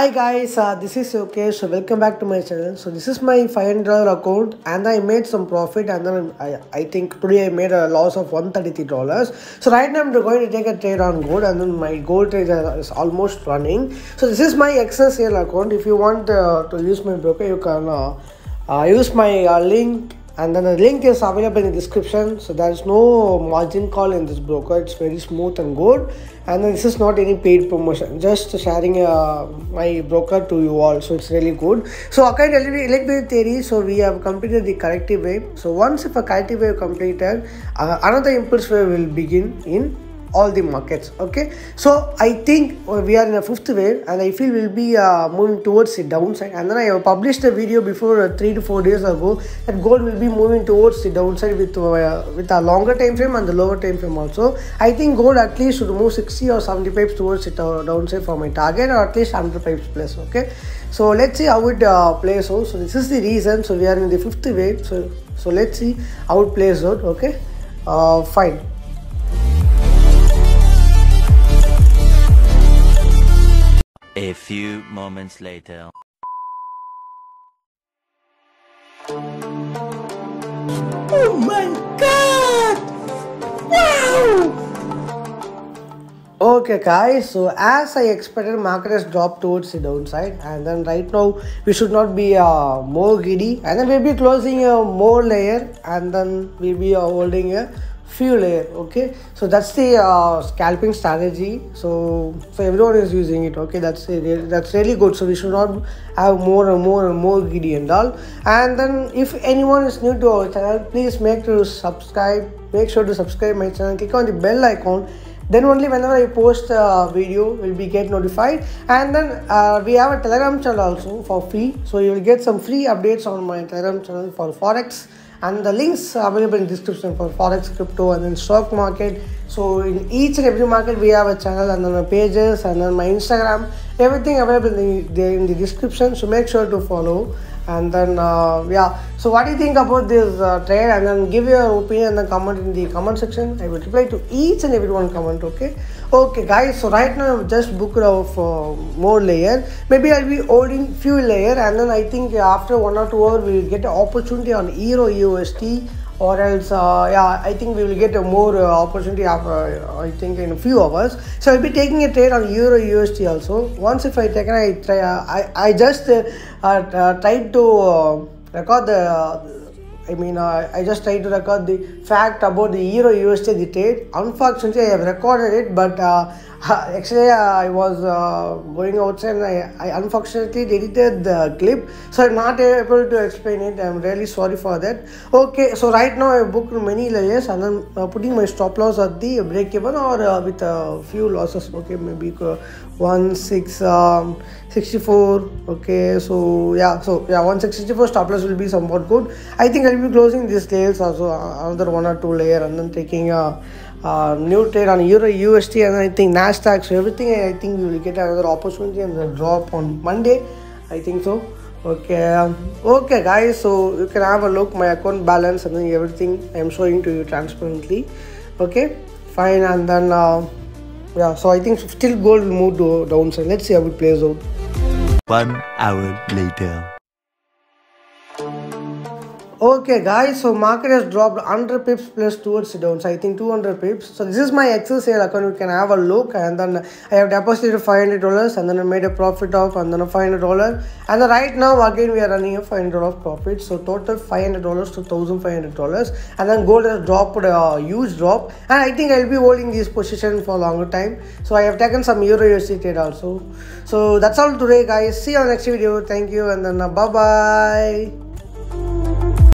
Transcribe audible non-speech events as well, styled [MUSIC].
Hi guys, uh, this is Yokesh. So welcome back to my channel. So this is my $500 account and I made some profit and then I, I think today I made a loss of $133. So right now I'm going to take a trade on gold and then my gold trade is almost running. So this is my Exness sale account. If you want uh, to use my broker, you can uh, uh, use my uh, link and then the link is available in the description. So there is no margin call in this broker. It's very smooth and good. And this is not any paid promotion. Just sharing uh, my broker to you all. So it's really good. So to Elliott theory. So we have completed the corrective wave. So once if a corrective wave completed uh, another impulse wave will begin in all the markets okay? So i think we are in a fifth wave and i feel we'll be uh, moving towards the downside. And then i have published a video before uh, three to four days ago that gold will be moving towards the downside with uh, with a longer time frame and the lower time frame also. I think gold at least should move 60 or 70 pips towards the downside for my target or at least 100 pips plus okay? So let's see how it uh, plays out. So this is the reason. So we are in the fifth wave. So so let's see how it plays out okay? Uh, fine A few moments later. Oh my god! Wow! Okay guys, so as I expected market has dropped towards the downside and then right now we should not be uh, more greedy and then we'll be closing a more layer and then we'll be uh, holding a few layer okay? So that's the uh, scalping strategy. So so everyone is using it okay? That's that's really good. So we should not have more and more and more greedy and all. And then if anyone is new to our channel please make sure to subscribe. Make sure to subscribe my channel. Click on the bell icon then only whenever i post a video will be get notified. And then uh, we have a telegram channel also for free. So you will get some free updates on my telegram channel for forex. And the links available in description for forex crypto and then stock market. So in each and every market we have a channel and then my pages and then my instagram. Everything available in the, in the description. So make sure to follow and then uh, yeah. So what do you think about this uh, trade? And then give your opinion and then comment in the comment section. I will reply to each and every one comment okay? Okay guys so right now i've just booked off uh, more layer. Maybe i'll be holding few layer and then i think after one or two hours we will get an opportunity on euro usd or else uh, yeah i think we will get a more uh, opportunity after uh, i think in a few hours. So i'll be taking a trade on euro usd also. Once if i take i try i i just tried to record the I mean, uh, I just tried to record the fact about the Euro USD trade. Unfortunately, I have recorded it, but uh, [LAUGHS] actually, uh, I was going outside and I, I, unfortunately deleted the clip, so I'm not able to explain it. I'm really sorry for that. Okay, so right now I booked many layers and I'm putting my stop loss at the break even or with a few losses. Okay, maybe one six um, 64 okay so yeah so yeah 1664 stop loss will be somewhat good i think i'll be closing these layers also another one or two layer and then taking a, a new trade on euro usd and i think nasdaq. So everything i think we will get another opportunity and the drop on monday i think so. Okay um, okay guys so you can have a look my account balance and then everything i'm showing to you transparently. Okay fine and then uh, yeah so i think still gold will move to downside. Let's see how it plays out. One hour later okay guys so market has dropped 100 pips plus towards downside i think 200 pips. So this is my Exness sale account. You can have a look. And then i have deposited 500 dollars and then i made a profit of and then a 500 dollar and then right now again we are running a 500 dollar profit. So total 500 dollars to 1500 dollars. And then gold has dropped a huge drop. And i think i'll be holding this position for a longer time. So i have taken some euro usd trade also. So that's all today guys. See you on next video. Thank you. And then uh, bye bye